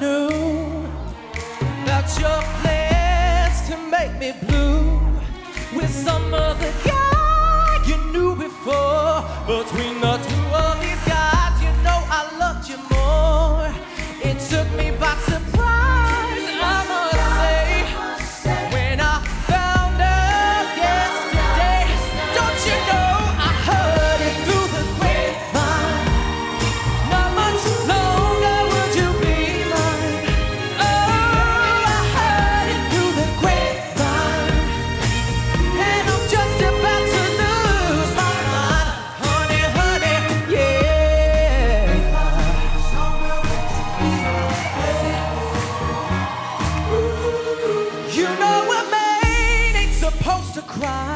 knew that your plans to make me blue with some other guy you knew before. Between the two of these guys, you know I loved you more. It took me by surprise. Cry